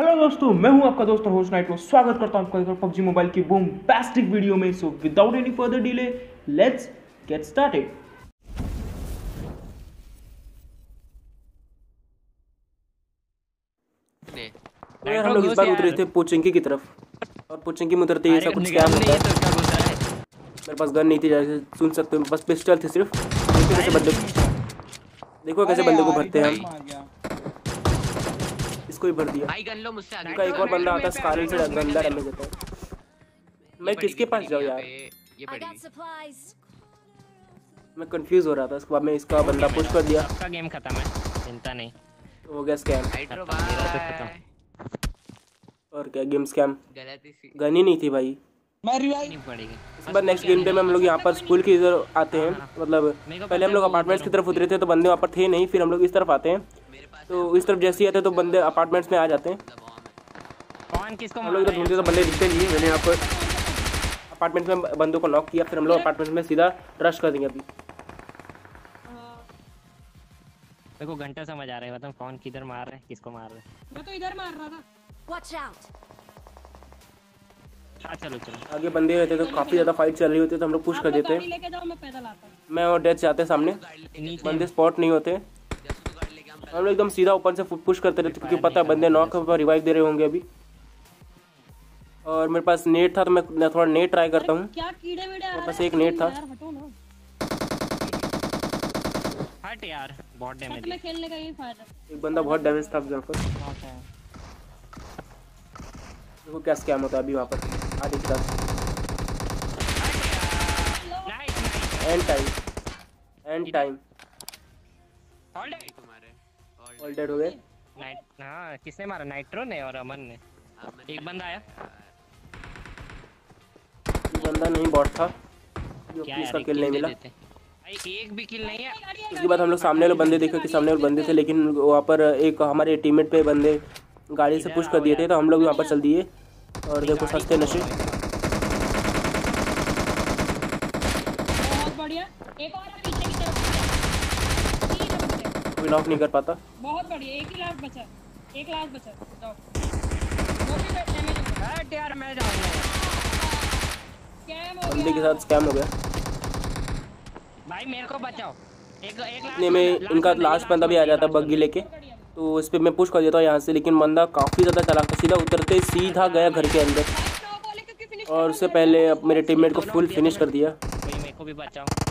Hello दोस्तों मैं हूँ आपका दोस्त और होस्ट नाइट स्वागत करता हूँ आपका पबजी मोबाइल की बूम बेस्टिक वीडियो में। So without any further delay let's get started तो यार हम लोग इस बार उतरे थे पोचिंकी की तरफ़। और पोचिंकी में उतरते ही ऐसा कुछ स्कैम होता है। तो है? मेरे पास गन नहीं थी जैसे सुन सकते हो बस पिस्टल थी सिर्फ़। देखो कैसे बंदे देखो कैसे बंदे को भरते हैं हम। इसको ही भर दिया। भाई गन लो मुझसे आगे। उनका एक और बंदा आता है स्कारल से गंदा डैमेज होता है। मैं किसके पास जाऊँ यार? ये पड़ी मैं कंफ्यूज हो रहा था उसके बाद मैं इसका बंदा पुश कर दिया। आपका गेम खत्म है चिंता नहीं। हो गया स्कैम तो खत्म। और क्या गेम स्कैम गन ही नहीं थी भाई। नहीं पड़ेगी इस बार नेक्स्ट गेम पे में हम लोग यहाँ पर स्कूल की इधर आते हैं। मतलब पहले हम लोग अपार्टमेंट्स की तरफ़ उतरे थे तो बंदे वहाँ पर थे नहीं फिर हम लोग इस तरफ़ आते हैं। तो इस तरफ़ जैसे ही आते हैं तो बंदे अपार्टमेंट्स में आ जाते हैं। कौन किसको हम लोग इधर ढूंढते तो बंदे दिखते नहीं मैंने यहाँ पर अपार्टमेंट में बंदों को नॉक किया फिर हम लोग अपार्टमेंट में सीधा रश कर देंगे अभी। देखो घंटा समझ आ रहा है मतलब कौन किधर मार रहा है किसको मार रहा है। मैं तो इधर मार रहा था। Watch out. हाँ चलो चलो। आगे बंदे रहते तो काफ़ी ज़्यादा फाइट चल रही होती है तो हम लोग पुश कर देते हैं। मैं पैदल आता हूँ। मैं और डेथ जाते हैं सामने। बंदे स्पॉट नहीं होते। हम लोग एकदम सीधा ऊपर से पुश करते रहते क्योंकि पता है बंदे नॉक पर रिवाइव दे रहे होंगे अभी। और मेरे पास नेट था तो मैं थोड़ा नेट ट्राई करता हूँ। क्या कीड़े मेरे पास एक नेट था। हटो यार बहुत डैमेज में खेलने का यही फ़ायदा। एक बंदा बहुत डैमेज था यहाँ पर। देखो क्या स्कैम होता है अभी वहाँ पर। आगे की तरफ़। And time and time nice तुम्हारे ऑल डेड हो गए? नाइट हाँ किसने मारा? नाइट्रो ने और अमन ने। एक बंदा आया। ये बंदा नहीं बॉट था। जो क्या कि यार इसका एक किल नहीं मिला। एक भी किल नहीं है। उसके बाद हम लोग सामने वाले बंदे देखे कि सामने वाले बंदे थे लेकिन वहाँ पर एक हमारे टीममेट पे बंदे गाड़ी से पुश कर दिए थे तो हम लोग वहाँ पर चल दिए। और देखो सस्ते नशे बहुत बढ़िया एक और है पीछे की तरफ़ तीन है बचे। कोई नॉक नहीं कर पाता। बहुत बढ़िया एक ही लास्ट बचा एक लास्ट बचा जाओ वो भी डैमेज हो हट यार मैं जाऊँगा स्कैम हो गया बंदे के साथ स्कैम हो गया। भाई मेरे को बचाओ। एक एक इतने में इनका लास्ट बंदा भी आ जाता बग्गी लेके। तो इस पे मैं पुश कर देता हूँ यहाँ से लेकिन बंदा काफ़ी ज़्यादा चला था। सीधा उतरते ही सीधा गया घर के अंदर। और उससे पहले अब मेरे टीममेट को फुल फिनिश कर दिया। मेरे को भी बचाओ। ही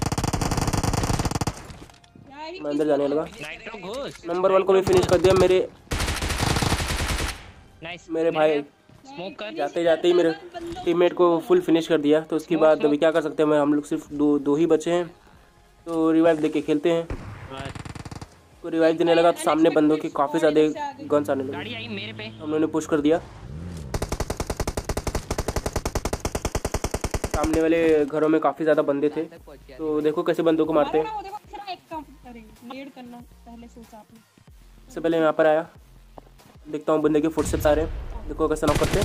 मैं अंदर जाने लगा। नाइट्रो घुस। नंबर वन को भी फिनिश कर दिया मेरे। नाइस मेरे भाई स्मोक कर। जाते जाते ही मेरे टीममेट को फुल फिनिश कर दिया। तो उसके बाद अभी क्या कर सकते हैं हम लोग सिर्फ़ दो दो ही बचे हैं। तो रिवाइव दे के खेलते हैं। बस। तो रिवाइव देने लगा तो सामने बंदों के काफ़ी ज़्यादा गन्स आने लगे। गाड़ी आई मेरे पे। हम लोगों ने पुश कर दिया। सामने वाले घरों में काफ़ी ज़्यादा बंदे थे। तो देखो कैसे बंदों को मारते हैं। करेंगे। करना पहले सोचा आपने। सबसे पहले यहाँ पर आया। देखता हूँ बंदे के फुटस्टेप्स आ रहे हैं। देखो कैसे नॉक करते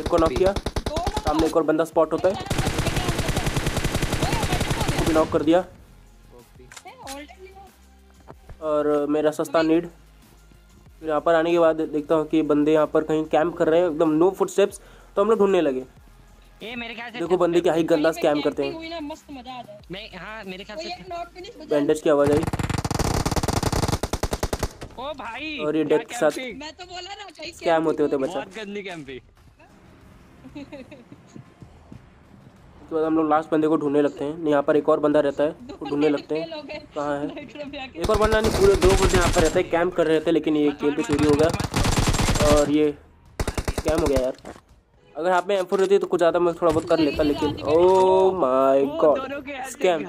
एक को नॉक किया। सामने एक और बंदा स्पॉट होता है। भी नॉक कर दिया। और मेरा सस्ता नीड फिर यहाँ पर आने के बाद देखता हूँ कि बंदे यहाँ पर कहीं कैंप कर रहे हैं। एकदम नो फुटस्टेप्स तो हम लोग ढूँढने लगे। ए मेरे ख्याल से देखो बंदे क्या ही गंदा स्कैम करते हैं। मस्त मज़ा आ जाए मैं हाँ मेरे ख्याल से बचा बैंडेज की आवाज़ आई। ओ भाई और ये डेथ के साथ मैं तो बोला ना कहीं स्कैम होते होते बचा बहुत गंदी कैंपिंग उसके बाद हम लोग लास्ट बंदे को ढूँढने लगते हैं। यहाँ पर एक और बंदा रहता है उसको ढूँढने लगते हैं। कहाँ है? एक और बंदा नहीं पूरे दो बंदे यहाँ पर रहते हैं। कैंप कर रहे थे लेकिन ये खेल पे चोरी हो गया। और ये स्कैम हो गया यार। अगर यहाँ पे एम फोर रहती तो कुछ ज़्यादा मैं थोड़ा बहुत कर लेता लेकिन ओ माय गॉड स्कैम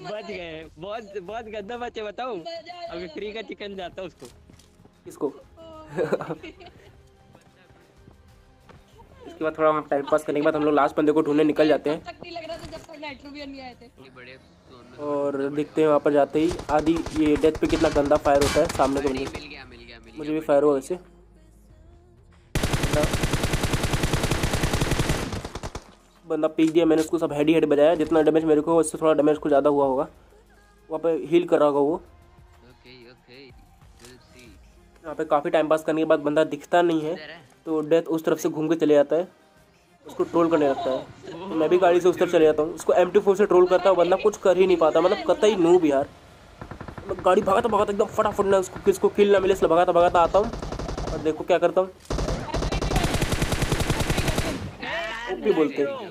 बच गए बहुत बहुत गंदा बच्चे बताऊँ? अभी फ्री का चिकन जाता उसको। किसको? इसके बाद थोड़ा टाइम पास करने के बाद हम लोग लास्ट बंदे को ढूँढने निकल जाते हैं। तक नहीं लग रहा था जब तक नाइट्रो भी नहीं आए थे। ये बड़े और देखते हैं वहाँ पर जाते ही। आधी ये डेथ पे कितना गंदा फायर होता है सामने को मिल गया मिल गया मुझे भी फायर हुआ वैसे। बंदा पीक दिया मैंने उसको सब हेड ही हेड बजाया जितना डैमेज मेरे को उससे थोड़ा डैमेज को ज़्यादा हुआ होगा। वहाँ पे हील कर रहा होगा वो। यहाँ पे काफ़ी टाइम पास करने के बाद बंदा दिखता नहीं है तो डेथ उस तरफ़ से घूम के चले जाता है उसको ट्रोल करने लगता है। तो मैं भी गाड़ी से उस तरफ़ चले जाता हूँ। उसको एम टी फोर से ट्रोल करता हूँ बंदा कुछ कर ही नहीं पाता मतलब कतई नूब यार। मैं गाड़ी भगाता भगाता एकदम फटाफट ना उसको किसको किल ना मिले इसलिए भगाता भगाता आता हूँ। और देखो क्या करता हूँ। ओपी बोलते हैं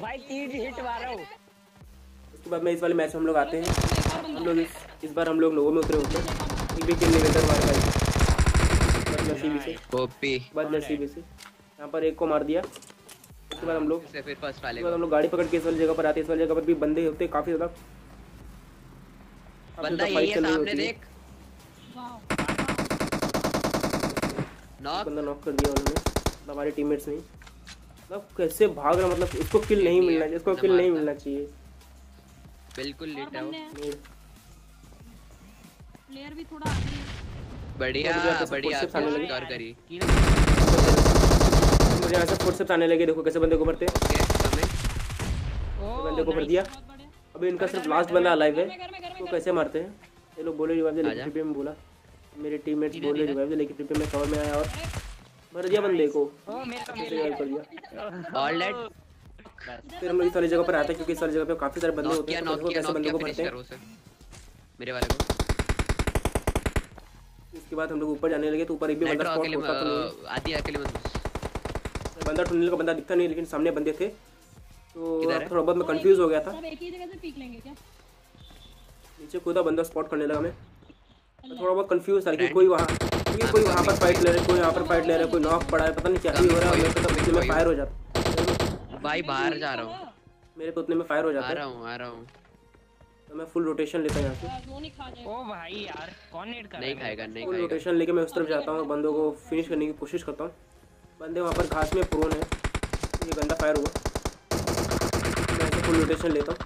भाई तीन हिट मारो उसके बाद में इस वाले मैच में हम लोग आते हैं। हम लोग इस, इस बार हम लोग लोगों में उतरे होते हैं एक भी किल नहीं मिलता हमारे भाई। बदनसीबी से। कॉपी बदनसीबी से। यहाँ पर एक को मार दिया। उसके बाद हम लोग फिर फ़र्स्ट वाले बाद हम लोग गाड़ी पकड़ के इस वाली जगह पर आते हैं। इस वाली जगह पर भी बंदे होते हैं काफ़ी ज़्यादा। बंदा यही है सामने देख। नॉक बंदा नॉक कर दिया उन्होंने। हमारे टीममेट्स ने। मतलब कैसे भाग रहा मतलब इसको किल नहीं मिलना चाहिए इसको किल नहीं मिलना चाहिए। बिल्कुल लेट है वो प्लेयर भी थोड़ा बढ़िया बढ़िया footsteps कर? करी मुझे ऐसे फुटस्टेप्स आने लगे देखो कैसे बंदे को मरते। बंदे को भर दिया। अभी इनका सिर्फ़ लास्ट बंदा लाइव है। तो कैसे मारते हैं? ये लोग बोले रिवाइव दे लेकिन। में बोला। मेरे टीममेट्स बोले रिवाइव दे लेकिन ट्रिपे में कवर में आया और भर दिया बंदे को। ऑल डेड फिर हम लोग इस वाली जगह पर आते हैं क्योंकि इस वाली जगह पे काफ़ी सारे बंदे होते हैं तो कैसे बंदे को भरते हैं। मेरे वाले को। इसके बाद हम लोग ऊपर जाने लगे तो ऊपर एक भी बंदा स्पॉट होता तो आधी अकेले मत बंदा टनल का बंदा दिखता नहीं लेकिन सामने बंदे थे। तो थोड़ा बहुत मैं कंफ्यूज हो गया था। एक ही जगह से पीक लेंगे क्या? नीचे कूदा बंदा स्पॉट करने लगा मैं थोड़ा बहुत कंफ्यूज था लेकिन कोई वहाँ क्योंकि कोई वहाँ पर फाइट ले रहा है कोई यहाँ पर फाइट ले रहा है कोई नॉक पड़ा है पता नहीं क्या ही हो रहा है मेरे को तो उतने में फायर हो जाता भाई बाहर जा रहा हूँ। मेरे को उतने में फायर हो आ जाता रहा है आ रहा हूँ। तो मैं फुल रोटेशन लेता यहाँ से। जोन ही खा जाएगा ओ भाई यार कौन नेट कर नहीं खाएगा नहीं फुल खाएगा। रोटेशन लेके मैं उस तरफ़ जाता हूँ बंदों को फिनिश करने की कोशिश करता हूँ। बंदे वहाँ पर घास में प्रोन है ये गंदा फायर हुआ मैं फुल रोटेशन लेता हूँ।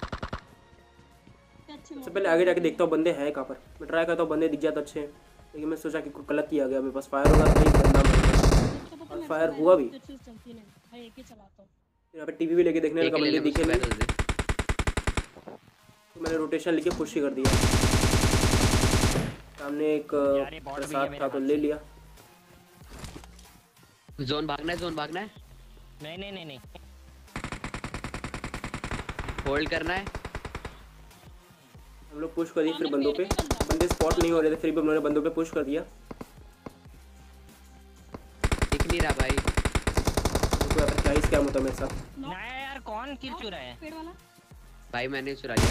सबसे पहले आगे जाके देखता हूँ बंदे हैं कहाँ पर। मैं ट्राई करता हूँ बंदे दिख जाते अच्छे हैं। लेकिन मैं सोचा कि कोई गलत किया गया मेरे पास फायर होगा तो नहीं बंदा मर गया और फायर हुआ भी। चीज़ चलती नहीं भाई एक ही चलाता हूँ यहाँ पे टीवी भी लेके देखने लगा बंदे दिखे दे तो मैंने रोटेशन लेके पुश ही कर दिया। सामने एक है प्रसाद था तो ले लिया। जोन भागना है जोन भागना है? नहीं नहीं नहीं नहीं। होल्ड करना है। हम लोग पुश कर दिए फिर बंदों पे। बंदे स्पॉट नहीं हो रहे थे फिर भी उन्होंने बंदों पे पुश कर दिया। दिख नहीं रहा भाई। देखो यहाँ क्या होता है मेरे साथ। ना यार कौन किल चुरा है? पेड़ वाला? भाई मैंने चुरा लिया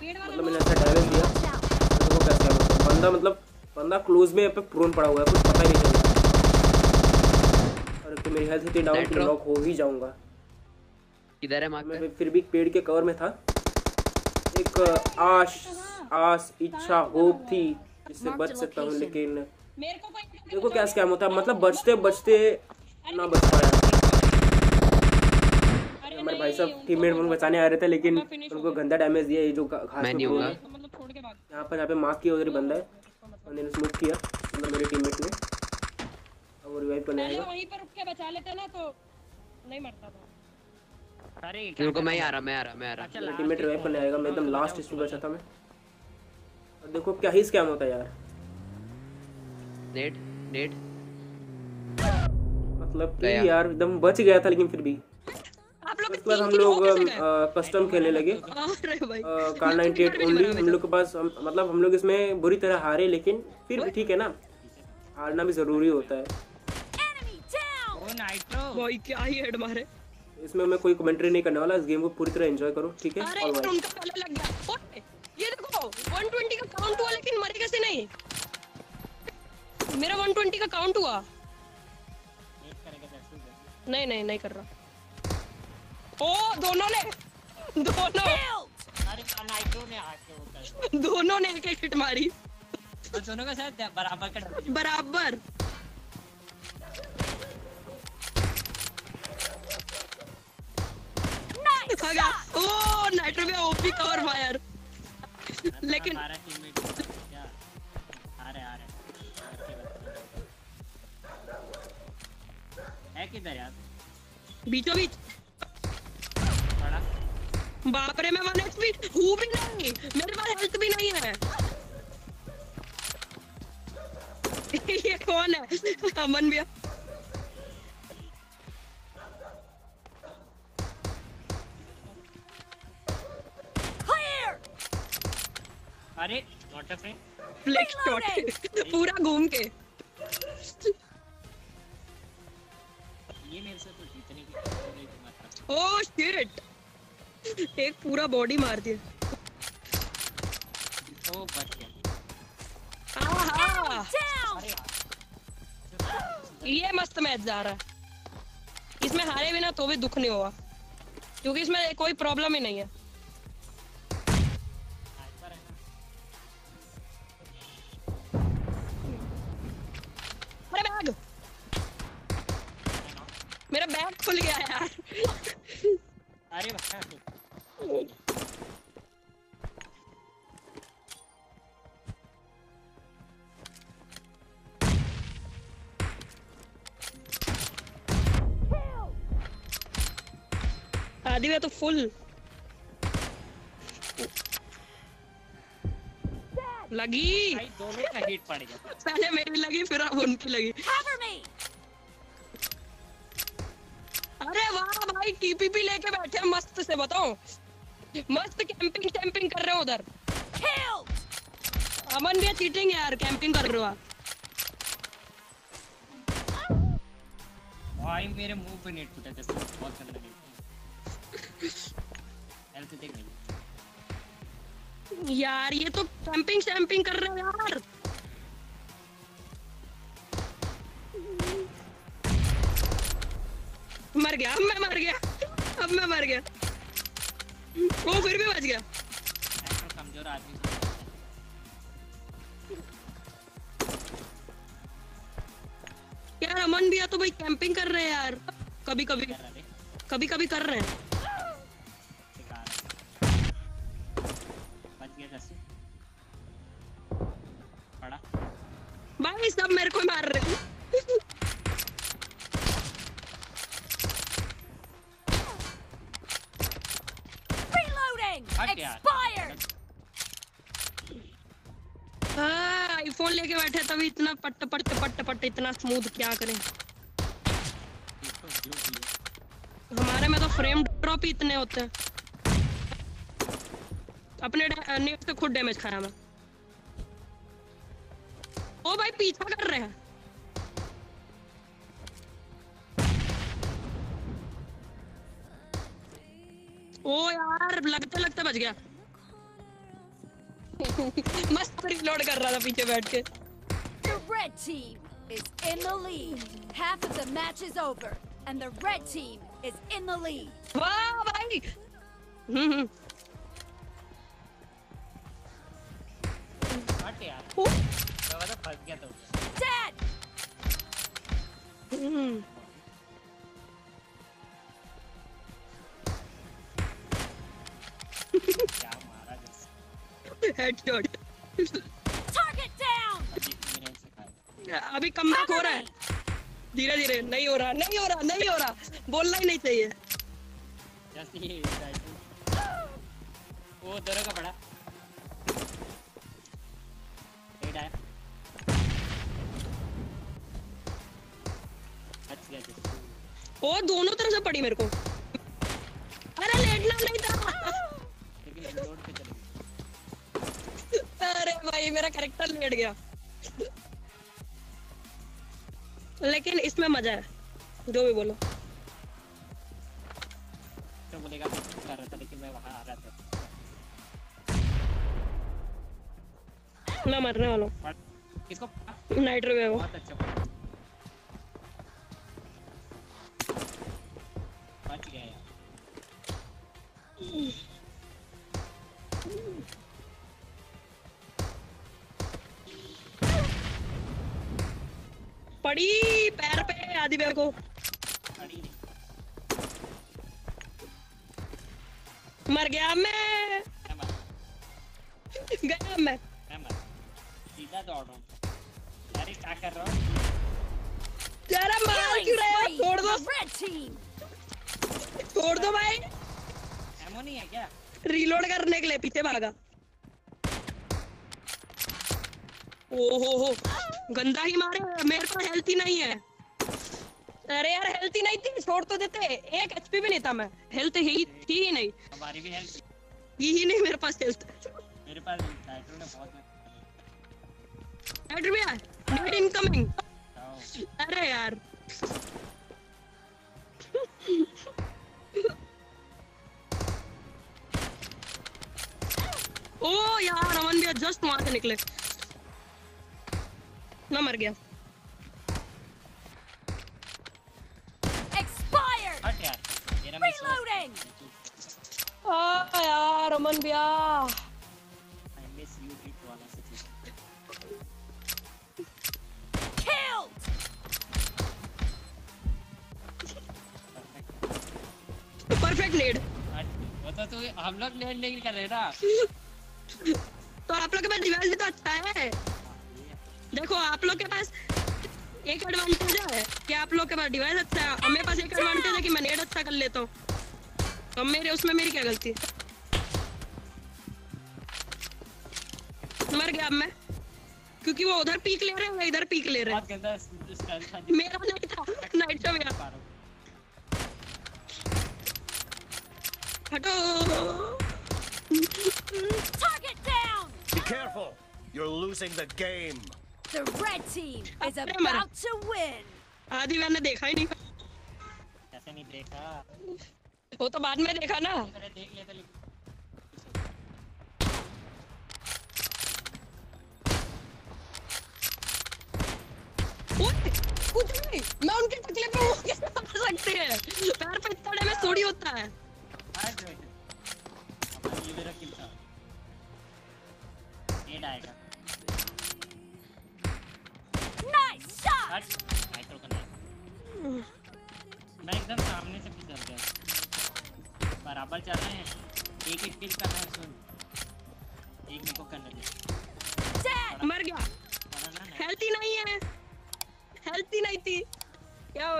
पेड़ वाला मतलब मैंने अच्छा डैमेज दिया। देखो क्या स्कैम होता बंदा मतलब बंदा क्लोज में यहाँ पे प्रोन पड़ा हुआ है कुछ पता ही नहीं चल। रहा और तो मेरी हेल्थ इतनी डाउन कि? लॉक हो ही जाऊँगा। किधर है मार्क मैं फिर भी पेड़ के कवर में था। एक आश आस इच्छा होप थी जिससे बच सकता हूँ लेकिन मेरे को देखो क्या स्कैम होता है मतलब बचते बचते ना बच पाया। हमारे भाई साहब टीममेट उनको बचाने आ रहे थे लेकिन उनको गंदा डैमेज दिया ये जो घास तो मतलब छोड़ के भाग। यहाँ पर यहाँ पे मार्क किया उधर बंदा है। बंदे ने स्मोक किया मतलब मेरे टीममेट ने। अब वो रिवाइव करने आएगा। वहीं पर रुक के बचा लेते ना तो नहीं मरता था। रुको मैं ही आ रहा मैं आ रहा मैं आ रहा। अच्छा रिवाइव करने आएगा मैं एकदम लास्ट स्टेज बचा था मैं। और देखो क्या ही स्कैम होता है यार। नेट नेट मतलब कि यार एकदम बच गया था लेकिन फिर भी। आप लोग उसके हम लोग कस्टम खेलने लगे। कार नाइनटी एट ओनली हम लोग के पास मतलब हम लोग इसमें बुरी तरह हारे लेकिन फिर भी ठीक है ना। हारना भी ज़रूरी होता है। ओ नाइट्रो भाई क्या ही हेड मारे। इसमें मैं कोई कमेंट्री नहीं करने वाला इस गेम को पूरी तरह एंजॉय करो ठीक है? अरे उनका पहले लग गया। ओए, ये देखो 120 का काउंट हुआ लेकिन मरे कैसे नहीं? मेरा 120 का काउंट हुआ। नहीं नहीं नहीं कर रहा। ओ दोनों ने दोनों। अरे नाइट्रो ने आके दोनों ने एक हिट मारी दोनों का साथ बराबर कर बराबर। आ गया। ओ नाइट्रो में ओपी कवर फायर लेकिन हमारा टीममेट क्या? आ रहे आ रहे। है किधर यार? बीचों बीच बाप रे मैं वन एचपी हूँ भी नहीं। मेरे पास हेल्थ भी नहीं है। ये कौन है? अमन भैया। अरे not a friend flick shot पूरा घूम के। ये मेरे से तो जीतने की शिट एक पूरा बॉडी मार दिया। ओ बच गया। आहा। ये मस्त मैच जा रहा है। इसमें हारे बिना तो भी दुख नहीं हुआ क्योंकि इसमें कोई प्रॉब्लम ही नहीं है। खुल गया यार। अरे भाई। आदि में तो फुल लगी। दोनों का हिट पड़ गया। पहले मेरी लगी फिर अब उनकी लगी। भाई टीपीपी लेके बैठे हैं मस्त से बताओ मस्त कैंपिंग कैंपिंग कर रहे हो उधर। अमन भी चीटिंग यार कैंपिंग कर रहे। हो आप भाई मेरे मुँह पे नेट फुटा जैसे बहुत करने लगे हेल्थ देख नहीं यार ये तो कैंपिंग कैंपिंग कर रहे हो यार। मर गया, अब मैं मर गया, अब मैं मर गया। वो फिर भी बच गया। कमज़ोर आदमी यार, अमन भी तो भाई कैंपिंग कर रहे हैं यार। कभी कभी कभी कभी कर रहे हैं। भाई, सब मेरे को मार रहे हैं। आईफोन लेके बैठे तभी इतना पट पट पट पट, इतना स्मूथ क्या करें? हमारे में तो फ्रेम ड्रॉप ही इतने होते हैं। अपने नेट से खुद डैमेज खाया मैं। ओ भाई, पीछा कर रहे हैं। ओ यार लगते लगते बच गया। मस्त रिलोड कर रहा था पीछे बैठ के The red team is in the lead. Half of the match is over, and the red team is in the lead. वाह भाई हम्म हम्म हट यार ओ, मैं मतलब फंस गया तो Dead! Headshot Target down! अभी मेरे से खाया अभी कम बैक हो रहा है। धीरे धीरे नहीं हो रहा नहीं हो रहा नहीं हो रहा। बोलना ही नहीं चाहिए। ही वो दोनों का पड़ा ओ दोनों तरफ़ से पड़ी मेरे को। मेरा कैरेक्टर लेट गया। लेकिन इसमें मज़ा है। जो भी बोलो। तो बोलेगा मैं कर रहा था लेकिन मैं वहाँ आ रहा था। मैं मरने वाला किसको? हूँ नाइट्रो वे वो बहुत अच्छा। पड़ी पैर पे आदि बेर को। मर गया मैं। गया मैं। मैं सीधा दौड़। रहा हूँ अरे क्या कर रहा हूँ? जरा मार क्यों रहे हो? छोड़ दो. छोड़ दो भाई। एमो नहीं है क्या? रीलोड करने के लिए पीछे भागा। ओहो हो गंदा ही मारे मेरे पास हेल्थ ही नहीं है। अरे यार हेल्थ ही नहीं थी छोड़ तो देते। एक एचपी भी नहीं था मैं। हेल्थ ही थी ही नहीं। हमारी भी हेल्थ ये ही नहीं मेरे पास हेल्थ मेरे पास नाइट्रो ने बहुत हेड में नेट इनकमिंग अरे यार। ओ यार अमन भैया जस्ट वहाँ से निकले। ना मर गया। Expired! हट यार! आ अमन भैया। आई मिस यू हिट वाला से Killed! परफेक्ट नेड वो तो तू हम लोग लेट नहीं कर रहे ना। तो आप लोग के पास डिवाइस भी तो अच्छा है। देखो आप लोग के पास एक एडवांटेज है कि आप लोग के पास डिवाइस अच्छा है। और मेरे पास एक एडवांटेज है कि मैं नेट अच्छा कर लेता हूँ। तो मेरे उसमें मेरी क्या गलती है? मर गया अब मैं। क्योंकि वो उधर पीक ले रहे हैं इधर पीक ले रहे हैं। मेरा नहीं था। नाइट शो मेरा। हटो। Target down! Be careful! You're losing the game. The red team is about to win! आधी मैंने देखा ही नहीं। कैसे नहीं देखा। वो तो बाद में देखा ना। देख कुछ नहीं। मैं उनके टकले पे मुँह कैसे मार सकते हैं। पैर पे इतना डैमेज थोड़ी होता है।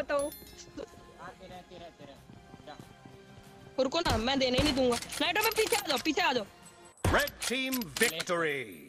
क्या हूँ रुको ना, मैं देने नहीं दूँगा। नाइटो में पीछे आ जाओ, पीछे आ जाओ। Red team victory!